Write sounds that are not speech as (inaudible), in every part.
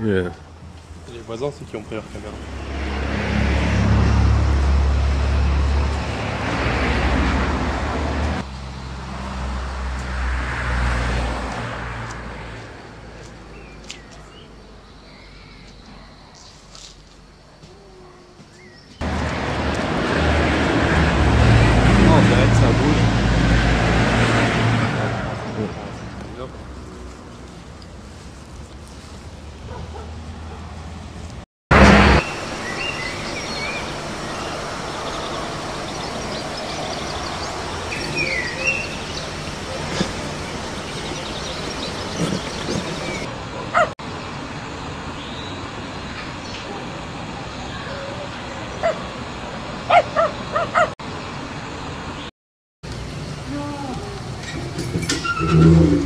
Yeah. Les voisins, c'est qui ont pris leur caméra. うん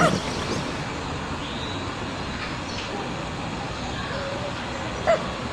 Ah! (laughs)